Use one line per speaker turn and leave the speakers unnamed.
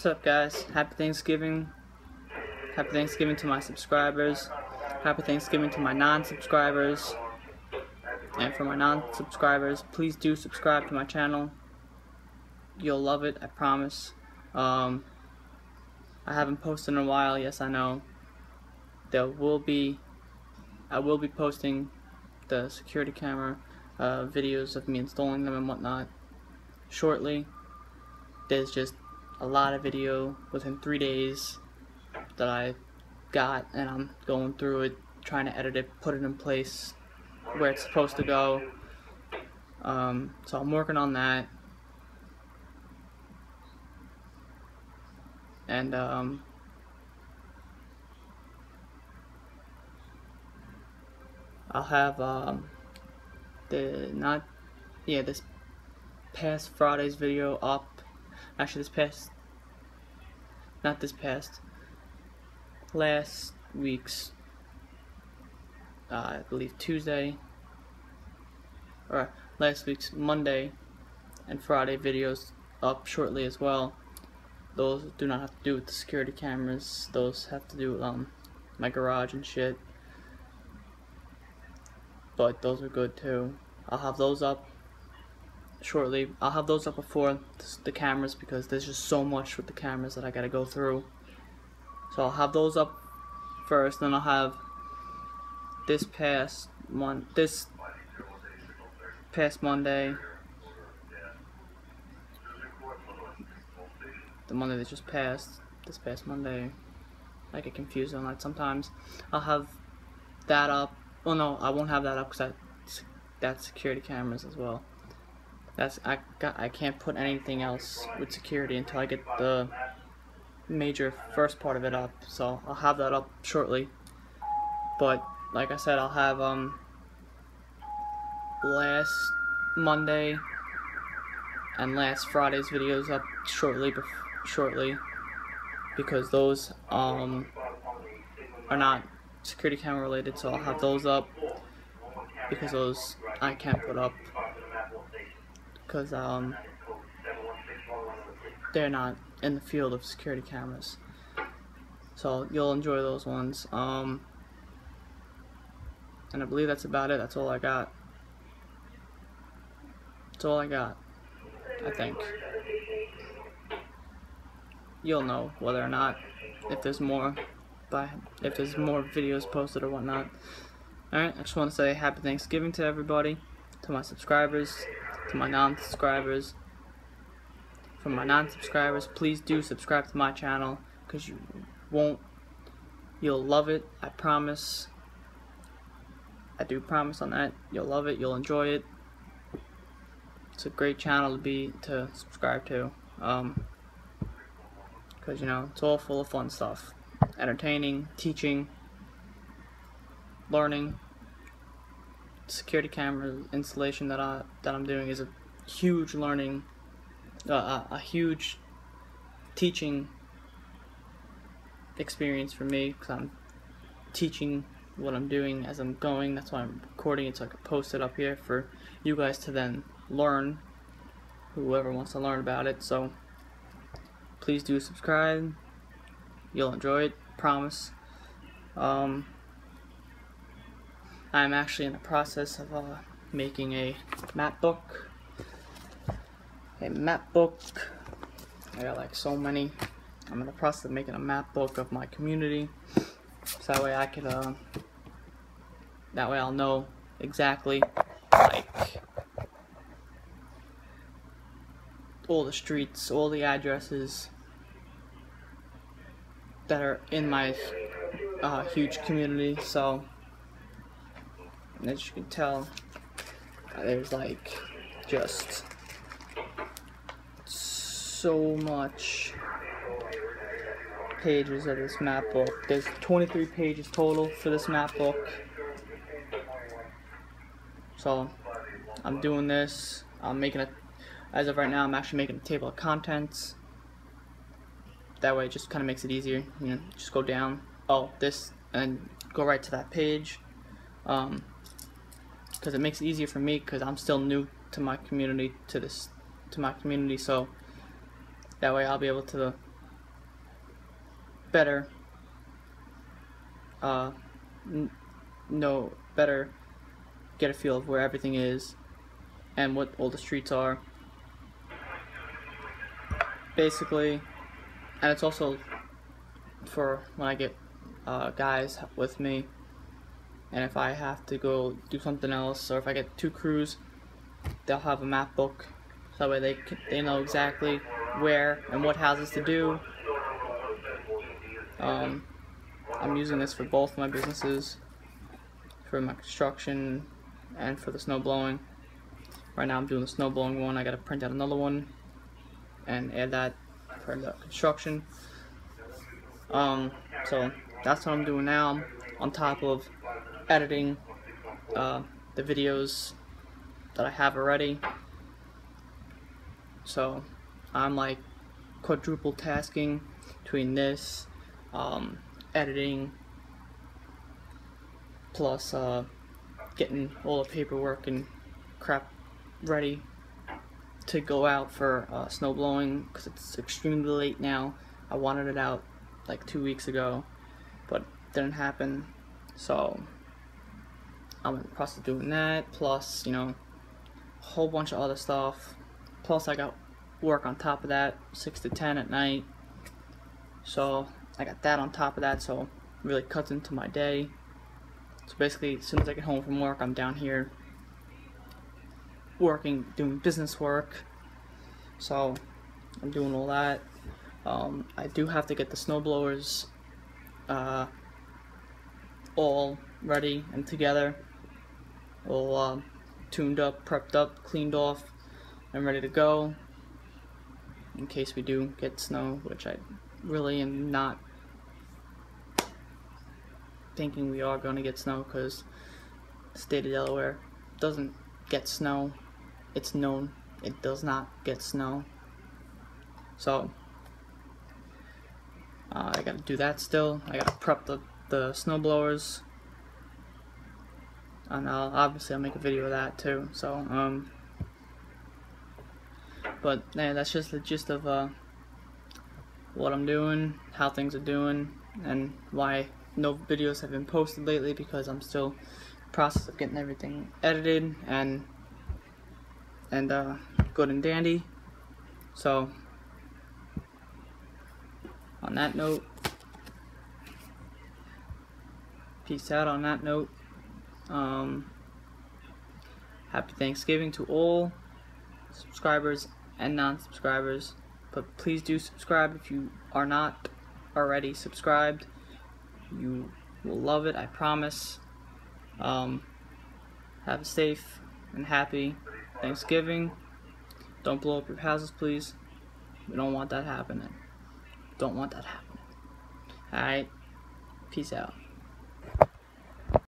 What's up guys? Happy Thanksgiving. Happy Thanksgiving to my subscribers. Happy Thanksgiving to my non-subscribers. And for my non-subscribers, please do subscribe to my channel. You'll love it, I promise. Um, I haven't posted in a while, yes I know. There will be, I will be posting the security camera uh, videos of me installing them and whatnot shortly. There's just a lot of video within three days that I got and I'm going through it trying to edit it put it in place where it's supposed to go. Um, so I'm working on that. And um, I'll have um, the not yeah this past Friday's video up actually this past not this past last week's uh, I believe Tuesday or last week's Monday and Friday videos up shortly as well. Those do not have to do with the security cameras. Those have to do with um, my garage and shit. But those are good too. I'll have those up shortly. I'll have those up before the cameras because there's just so much with the cameras that I gotta go through. So I'll have those up first, then I'll have this past one, this past Monday, the Monday that just passed, this past Monday. I get confused on that sometimes. I'll have that up. Well, no, I won't have that up because that, that's security cameras as well. That's I got I can't put anything else with security until I get the major first part of it up. So I'll have that up shortly. But like I said, I'll have um last Monday and last Friday's videos up shortly shortly because those um are not security camera related so I'll have those up because those I can't put up because um, they're not in the field of security cameras. So you'll enjoy those ones. Um, and I believe that's about it. That's all I got. That's all I got. I think. You'll know whether or not if there's more by if there's more videos posted or whatnot. Alright, I just want to say happy Thanksgiving to everybody, to my subscribers, to my non-subscribers. For my non-subscribers, please do subscribe to my channel because you won't, you'll love it, I promise. I do promise on that. You'll love it, you'll enjoy it. It's a great channel to be, to subscribe to. Um, because you know, it's all full of fun stuff. Entertaining, teaching, learning, security camera installation that I that I'm doing is a huge learning, uh, a, huge teaching experience for me because I'm teaching what I'm doing as I'm going. That's why I'm recording it so I can post it up here for you guys to then learn. Whoever wants to learn about it. So please do subscribe. You'll enjoy it. Promise. Um, I'm actually in the process of uh, making a map book. A map book. I got like so many. I'm in the process of making a map book of my community. So that way I could, uh, that way I'll know exactly, like, all the streets, all the addresses that are in my uh, huge community. So as you can tell, there's like just so much pages of this map book. There's 23 pages total for this map book. So I'm doing this. I'm making a, as of right now, I'm actually making a table of contents. That way it just kind of makes it easier. You know, just go down. Oh, this, and go right to that page. Um, because it makes it easier for me because I'm still new to my community to this to my community so that way I'll be able to better uh, know better get a feel of where everything is and what all the streets are. Basically and it's also for when I get uh, guys with me and if I have to go do something else or if I get two crews they'll have a map book. So that way they, can, they know exactly where and what houses to do. Um, I'm using this for both my businesses for my construction and for the snow blowing. Right now I'm doing the snow blowing one. I gotta print out another one and add that for the construction. Um, so that's what I'm doing now. On top of editing uh, the videos that I have already so I'm like quadruple tasking between this um, editing plus uh, getting all the paperwork and crap ready to go out for uh, snow blowing because it's extremely late now. I wanted it out like two weeks ago, but didn't happen. So I'm in the process of doing that. Plus, you know, a whole bunch of other stuff. Plus, I got work on top of that, six to ten at night. So I got that on top of that, so really cuts into my day. So basically, as soon as I get home from work, I'm down here working, doing business work. So I'm doing all that. Um, I do have to get the snow blowers uh, all ready and together, all uh, tuned up, prepped up, cleaned off, and ready to go in case we do get snow, which I really am not thinking we are going to get snow because the state of Delaware doesn't get snow. It's known it does not get snow. So, uh, I gotta do that still. I gotta prep the, the snow blowers. And I'll, obviously I'll make a video of that too. So, um, but yeah, that's just the gist of uh, what I'm doing, how things are doing, and why no videos have been posted lately because I'm still process of getting everything edited and and uh, good and dandy. So on that note, peace out on that note. Um, happy Thanksgiving to all subscribers and non-subscribers. But please do subscribe if you are not already subscribed. You will love it, I promise. Um, have a safe and happy Thanksgiving. Don't blow up your houses, please. We don't want that happening. Don't want that happening. Alright. Peace out.